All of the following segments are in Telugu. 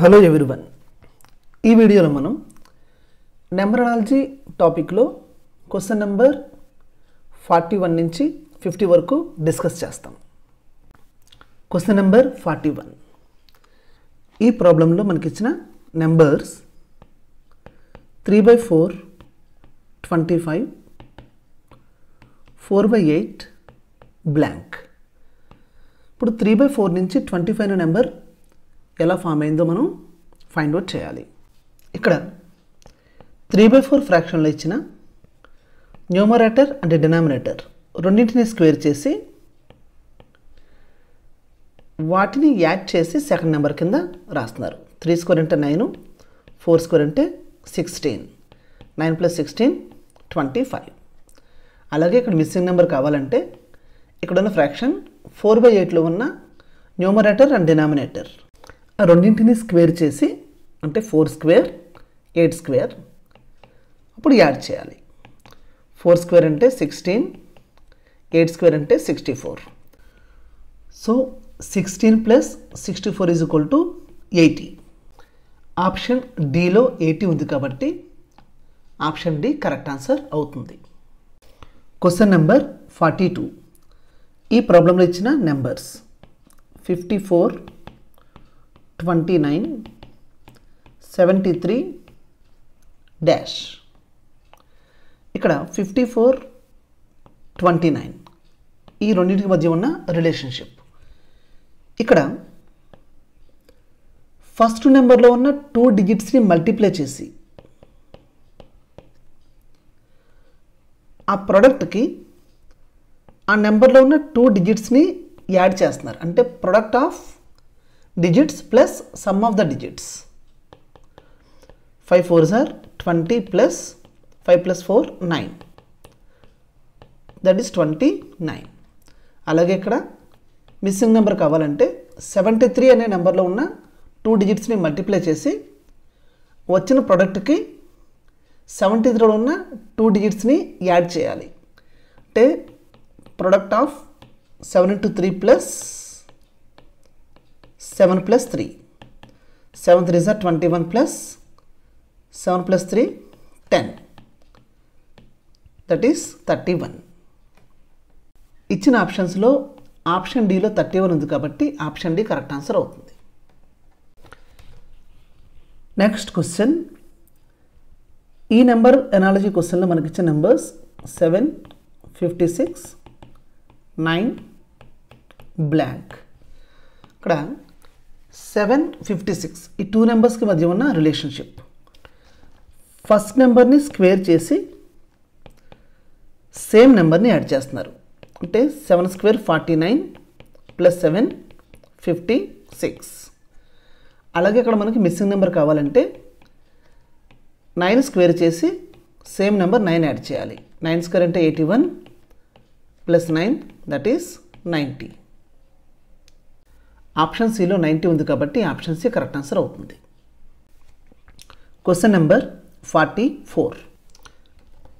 హలో ఎవ్రీవన్ ఈ వీడియోలో మనం నెంబరాలజీ టాపిక్లో క్వశ్చన్ నెంబర్ ఫార్టీ వన్ నుంచి ఫిఫ్టీ వరకు డిస్కస్ చేస్తాం. క్వశ్చన్ నెంబర్ ఫార్టీ వన్ ఈ ప్రాబ్లంలో మనకిచ్చిన numbers three by four twenty five four by eight blank ఇప్పుడు త్రీ బై ఫోర్ నుంచి ట్వంటీ ఫైవ్ నెంబర్ ఎలా ఫామ్ అయిందో మనం ఫైండ్ అవుట్ చేయాలి. ఇక్కడ త్రీ బై ఫోర్ ఫ్రాక్షన్లో ఇచ్చిన న్యూమరేటర్ అండ్ డినామినేటర్ రెండింటిని స్క్వేర్ చేసి వాటిని యాడ్ చేసి సెకండ్ నెంబర్ కింద రాస్తున్నారు. త్రీ స్క్వేర్ అంటే నైన్ ఫోర్ స్క్వేర్ అంటే sixteen. Nine plus sixteen twenty five. అలాగే ఇక్కడ మిస్సింగ్ నెంబర్ కావాలంటే ఇక్కడ ఉన్న ఫ్రాక్షన్ ఫోర్ బై ఎయిట్లో ఉన్న న్యూమరేటర్ అండ్ డినామినేటర్. రెండింటిని స్క్వేర్ చేసి అంటే ఫోర్ స్క్వేర్ ఎయిట్ స్క్వేర్ అప్పుడు యాడ్ చేయాలి. ఫోర్ స్క్వేర్ అంటే సిక్స్టీన్ ఎయిట్ స్క్వేర్ అంటే sixty four. So sixteen plus sixty four is equal to eighty. Option డిలో eighty ఉంది కాబట్టి ఆప్షన్ డి కరెక్ట్ ఆన్సర్ అవుతుంది. Question number forty two. ఈ ప్రాబ్లంలో ఇచ్చిన numbers fifty four twenty nine seventy three dash. ఇక్కడ ఫిఫ్టీ ఫోర్ ట్వంటీ నైన్. ఈ రెండింటికి మధ్య ఉన్న రిలేషన్షిప్. ఇక్కడ ఫస్ట్ నెంబర్లో ఉన్న టూ డిజిట్స్ని మల్టిప్లై చేసి ఆ ప్రోడక్ట్కి ఆ నెంబర్లో ఉన్న టూ డిజిట్స్ని యాడ్ చేస్తున్నారు. అంటే product of digits plus sum of the digits five four sir twenty plus five plus four nine that is twenty nine అలాగే ఇక్కడ మిస్సింగ్ నెంబర్ కావాలంటే సెవెంటీ త్రీ అనే నెంబర్లో ఉన్న టూ డిజిట్స్ని మల్టిప్లై చేసి వచ్చిన ప్రోడక్ట్కి సెవెంటీ త్రీలో ఉన్న టూ డిజిట్స్ని యాడ్ చేయాలి. అంటే product of seven into three plus seven plus three. Seven three sir twenty one plus seven plus three ten. That is thirty one. ఇచ్చిన ఆప్షన్స్లో ఆప్షన్ డిలో థర్టీ వన్ ఉంది కాబట్టి ఆప్షన్ డి కరెక్ట్ ఆన్సర్ అవుతుంది. Next question. ఈ నెంబర్ ఎనాలజీ క్వశ్చన్లో మనకి ఇచ్చిన numbers seven fifty six nine blank. ఇక్కడ సెవెన్ ఫిఫ్టీ సిక్స్. ఈ టూ నెంబర్స్కి మధ్య ఉన్న రిలేషన్షిప్. ఫస్ట్ నెంబర్ని స్క్వేర్ చేసి సేమ్ నెంబర్ని యాడ్ చేస్తున్నారు. అంటే seven square forty nine plus seven fifty six. అలాగే ఇక్కడ మనకి మిస్సింగ్ నెంబర్ కావాలంటే నైన్ స్క్వేర్ చేసి సేమ్ నెంబర్ నైన్ యాడ్ చేయాలి. నైన్ స్క్వేర్ అంటే eighty one plus nine that is ninety. Option సిలో నైంటీ ఉంది కాబట్టి ఆప్షన్ సి కరెక్ట్ ఆన్సర్ అవుతుంది. క్వశ్చన్ నెంబర్ ఫార్టీ ఫోర్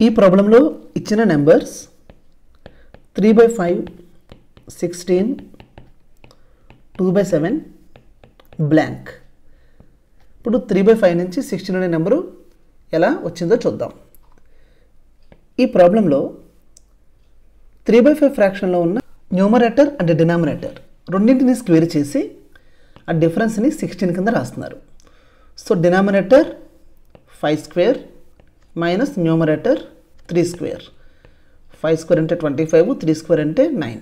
ఈ ప్రాబ్లంలో ఇచ్చిన numbers three by five sixteen two by seven blank ఇప్పుడు త్రీ బై ఫైవ్ నుంచి సిక్స్టీన్ అనే నెంబరు ఎలా వచ్చిందో చూద్దాం. ఈ ప్రాబ్లంలో త్రీ బై ఫైవ్ ఫ్రాక్షన్లో ఉన్న న్యూమరేటర్ అండ్ డినామినేటర్ రెండింటిని స్క్వేర్ చేసి ఆ డిఫరెన్స్ని సిక్స్టీన్ కింద రాస్తున్నారు. So denominator five square minus numerator three square five square అంటే ట్వంటీ ఫైవ్ త్రీ స్క్వేర్ అంటే nine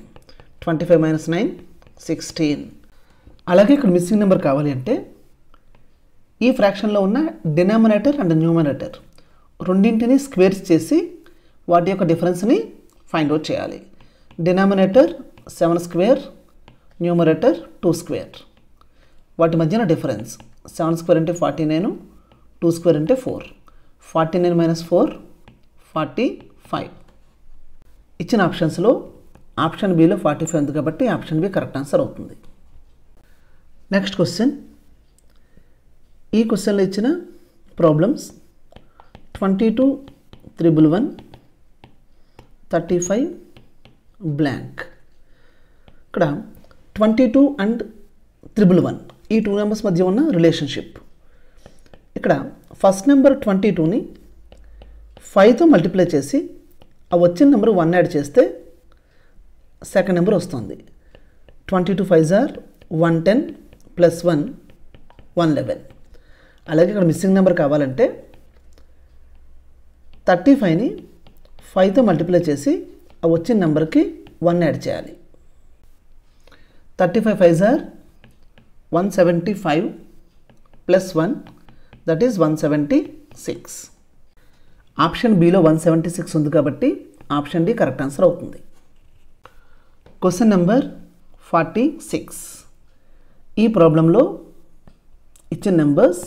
twenty five minus nine sixteen అలాగే ఇక్కడ మిస్సింగ్ నెంబర్ కావాలి అంటే ఈ ఫ్రాక్షన్లో ఉన్న డినామినేటర్ అండ్ న్యూమినేటర్ రెండింటిని స్క్వేర్స్ చేసి వాటి యొక్క డిఫరెన్స్ని ఫైండ్ అవుట్ చేయాలి. Denominator seven square numerator two square వాటి మధ్యన డిఫరెన్స్ సెవెన్ స్క్వేర్ అంటే ఫార్టీ నైన్ టూ స్క్వేర్ అంటే four forty nine minus four forty five ఇచ్చిన ఆప్షన్స్లో ఆప్షన్ బిలో ఫార్టీ ఫైవ్ ఉంది కాబట్టి ఆప్షన్ బి కరెక్ట్ ఆన్సర్ అవుతుంది. నెక్స్ట్ క్వశ్చన్ ఈ క్వశ్చన్లో ఇచ్చిన problems twenty two triple one thirty five blank ఇక్కడ twenty two and triple one. ఈ టూ నెంబర్స్ మధ్య ఉన్న రిలేషన్షిప్ ఇక్కడ ఫస్ట్ నెంబర్ ట్వంటీ టూని ఫైవ్తో మల్టిప్లై చేసి ఆ వచ్చిన నెంబర్ వన్ యాడ్ చేస్తే సెకండ్ నెంబర్ వస్తుంది. Twenty two five jar one ten plus one one eleven అలాగే ఇక్కడ మిస్సింగ్ నెంబర్ కావాలంటే థర్టీ ఫైవ్ని ఫైవ్తో మల్టిప్లై చేసి ఆ వచ్చిన నెంబర్కి వన్ యాడ్ చేయాలి. Thirty five five are one seventy five plus one that is one seventy six option below one seventy six ఉంది కాబట్టి ఆప్షన్ డి కరెక్ట్ ఆన్సర్ అవుతుంది. క్వశ్చన్ నెంబర్ ఫార్టీ సిక్స్ ఈ ప్రాబ్లంలో ఇచ్చిన numbers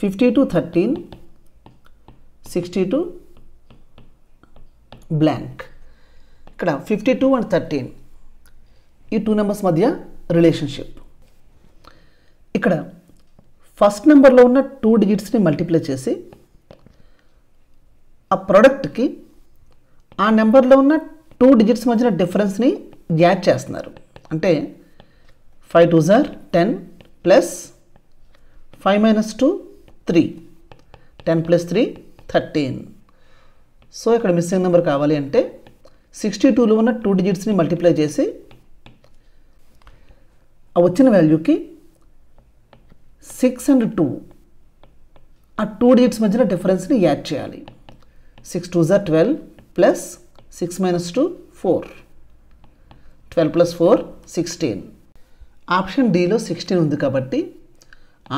fifty two thirteen sixty two blank ఇక్కడ ఫిఫ్టీ టూ అండ్ థర్టీన్ ఈ టూ నెంబర్స్ మధ్య రిలేషన్షిప్ ఇక్కడ ఫస్ట్ నెంబర్లో ఉన్న టూ డిజిట్స్ని మల్టిప్లై చేసి ఆ ప్రోడక్ట్కి ఆ నెంబర్లో ఉన్న టూ డిజిట్స్ మధ్యన డిఫరెన్స్ని యాడ్ చేస్తున్నారు. అంటే five two are ten plus five minus two three ten plus three thirteen so ఇక్కడ మిస్సింగ్ నెంబర్ కావాలి అంటే సిక్స్టీ టూలో ఉన్న టూ డిజిట్స్ని మల్టిప్లై చేసి ఆ వచ్చిన వాల్యూకి సిక్స్ అండ్ టూ ఆ టూ డిజిట్స్ మధ్యన డిఫరెన్స్ని యాడ్ చేయాలి. Six two are twelve plus six minus two four twelve plus four sixteen option డిలో sixteen ఉంది కాబట్టి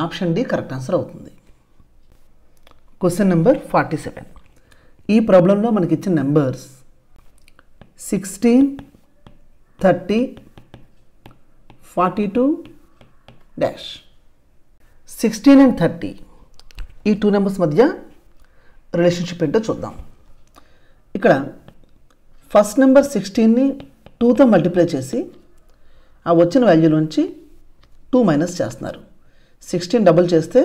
ఆప్షన్ డి కరెక్ట్ ఆన్సర్ అవుతుంది. క్వశ్చన్ నెంబర్ ఫార్టీ సెవెన్ ఈ ప్రాబ్లంలో మనకి ఇచ్చిన numbers sixteen thirty forty two dash. Sixteen and thirty. ఈ టూ నెంబర్స్ మధ్య రిలేషన్షిప్ ఏంటో చూద్దాం. ఇక్కడ ఫస్ట్ నెంబర్ సిక్స్టీన్ని టూతో మల్టిప్లై చేసి ఆ వచ్చిన వాల్యూలోంచి టూ మైనస్ చేస్తున్నారు. సిక్స్టీన్ డబుల్ చేస్తే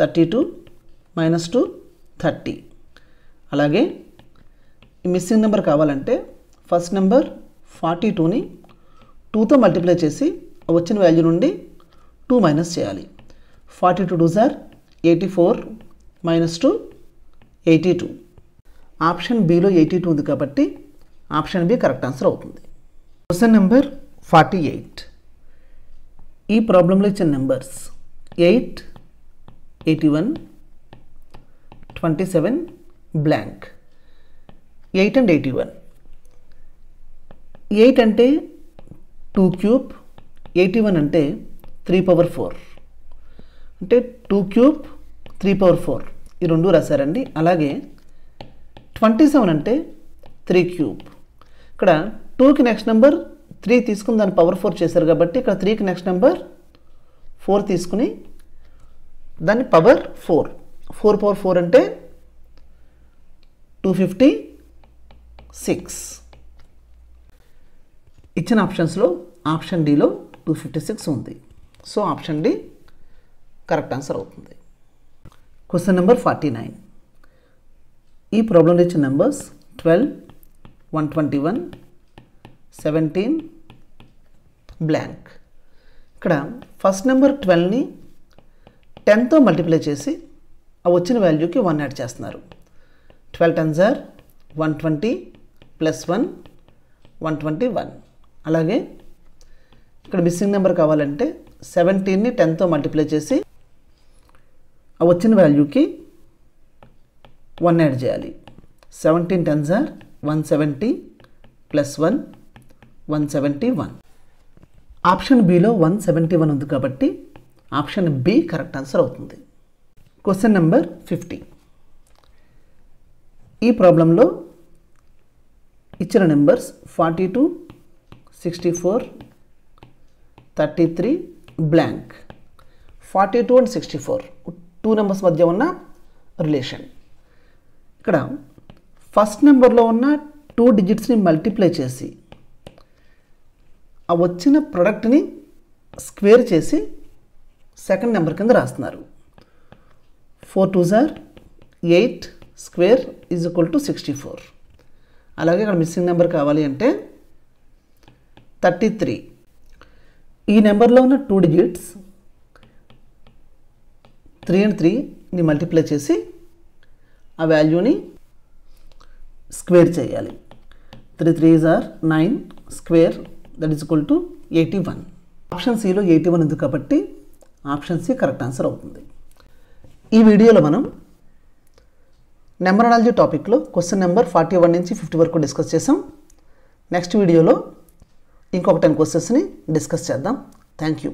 thirty two minus two thirty. అలాగే మిస్సింగ్ నెంబర్ కావాలంటే ఫస్ట్ నెంబర్ ఫార్టీ టూని టూతో మల్టిప్లై చేసి వచ్చిన వాల్యూ నుండి టూ మైనస్ చేయాలి. Forty two twos are eighty four minus two eighty two. Option below eighty two ఉంది కాబట్టి ఆప్షన్ బి కరెక్ట్ ఆన్సర్ అవుతుంది. Question number forty eight. ఈ ప్రాబ్లంలో ఇచ్చిన numbers eight eighty one twenty seven blank. Eight and eighty one. Eight అంటే టూ క్యూబ్ ఎయిటీ వన్ అంటే త్రీ పవర్ ఫోర్. అంటే two cube three power four. ఈ రెండు రాశారండి. అలాగే ట్వంటీ సెవెన్ అంటే త్రీ క్యూబ్. ఇక్కడ టూకి నెక్స్ట్ నెంబర్ త్రీ తీసుకుని దాన్ని పవర్ ఫోర్ చేశారు కాబట్టి ఇక్కడ త్రీకి నెక్స్ట్ నెంబర్ ఫోర్ తీసుకుని దాన్ని power four. Four power four అంటే టూ ఫిఫ్టీ సిక్స్. ఇచ్చిన ఆప్షన్స్లో ఆప్షన్ డిలో టూ ఫిఫ్టీ సిక్స్ ఉంది. So option D correct answer అవుతుంది. క్వశ్చన్ నెంబర్ ఫార్టీ నైన్ ఈ ప్రాబ్లంలో ఇచ్చిన numbers twelve one twenty one seventeen blank ఇక్కడ ఫస్ట్ నెంబర్ ట్వెల్వ్ని టెన్తో మల్టిప్లై చేసి ఆ వచ్చిన వాల్యూకి వన్ యాడ్ చేస్తున్నారు. Twelve ten are one twenty plus one one twenty one అలాగే ఇక్కడ మిస్సింగ్ నెంబర్ కావాలంటే సెవెంటీన్ని టెన్తో మల్టిప్లై చేసి ఆ వచ్చిన వాల్యూకి వన్ యాడ్ చేయాలి. Seventeen ten are one seventy plus one one seventy one option below one seventy one ఉంది కాబట్టి ఆప్షన్ బి కరెక్ట్ ఆన్సర్ అవుతుంది. క్వశ్చన్ నెంబర్ ఫిఫ్టీ ఈ ప్రాబ్లంలో ఇచ్చిన numbers forty two sixty four thirty three blank forty two and sixty four two numbers మధ్య ఉన్న రిలేషన్ ఇక్కడ ఫస్ట్ నెంబర్లో ఉన్న టూ డిజిట్స్ని మల్టిప్లై చేసి ఆ వచ్చిన ప్రొడక్ట్ని స్క్వేర్ చేసి సెకండ్ నెంబర్ కింద రాస్తున్నారు. Four two are eight square is equal to sixty four అలాగే ఇక్కడ మిస్సింగ్ నెంబర్ కావాలి అంటే థర్టీ త్రీ. ఈ నెంబర్లో ఉన్న టూ డిజిట్స్ త్రీ అండ్ త్రీని మల్టిప్లై చేసి ఆ వాల్యూని స్క్వేర్ చేయాలి. Three threes are nine square that is equal to eighty one. Option సిలో ఎయిటీ వన్ ఉంది కాబట్టి ఆప్షన్ సి కరెక్ట్ ఆన్సర్ అవుతుంది. ఈ వీడియోలో మనం నెంబరాలజీ టాపిక్లో క్వశ్చన్ నెంబర్ ఫార్టీ వన్ నుంచి ఫిఫ్టీ వరకు డిస్కస్ చేసాం. నెక్స్ట్ వీడియోలో ఇంకొక టెన్ క్వశ్చన్స్ని డిస్కస్ చేద్దాం. Thank you